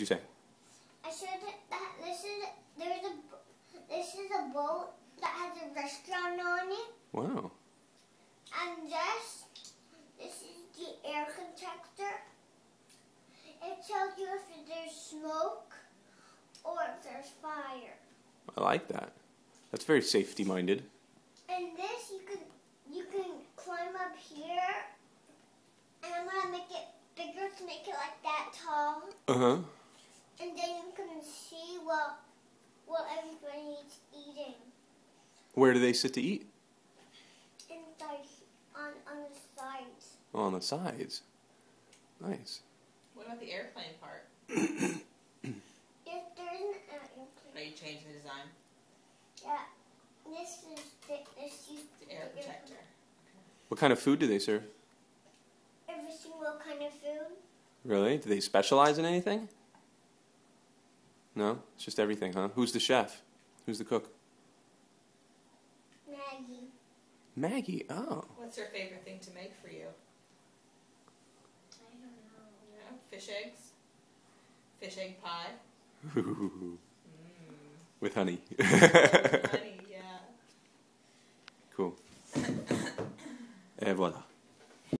you say? I said that this is there's a this is a boat that has a restaurant on it, Wow. and this this is the air detector. It tells you if there's smoke or if there's fire. I like that. That's very safety minded. And this you can you can climb up here, and I'm gonna make it bigger to make it like that tall, Uh huh. and then you can see what what everybody's eating Where do they sit to eat? inside on on the sides. Oh, on the sides. Nice. What about the airplane part? If there isn't an airplane, Are you changing the design? yeah, this is the, this is The air protector. What kind of food do they serve? Every single kind of food. Really? Do they specialize in anything? No? It's just everything, huh? Who's the chef? Who's the cook? Maggie. Maggie, oh. What's her favorite thing to make for you? I don't know. Fish eggs? Fish egg pie? Mm. With honey. With honey, yeah. Cool. Eh, Et voilà.